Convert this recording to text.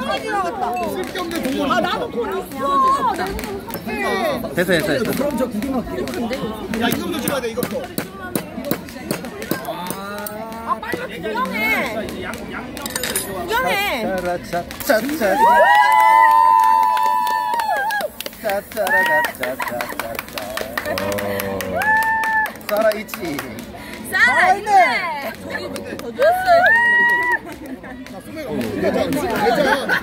짱 지나갔다. 쓸데없는 동물. 아 나도 돈 있어. 됐어 됐어 됐어 그럼 저 구경할게요. 야 이것도 찍어야 돼 이것도. 아 빨리 구경해. 구경해. 짜라짜짜짜 짜짜라짜짜짜짜 살아있지 살아있네. 别照别照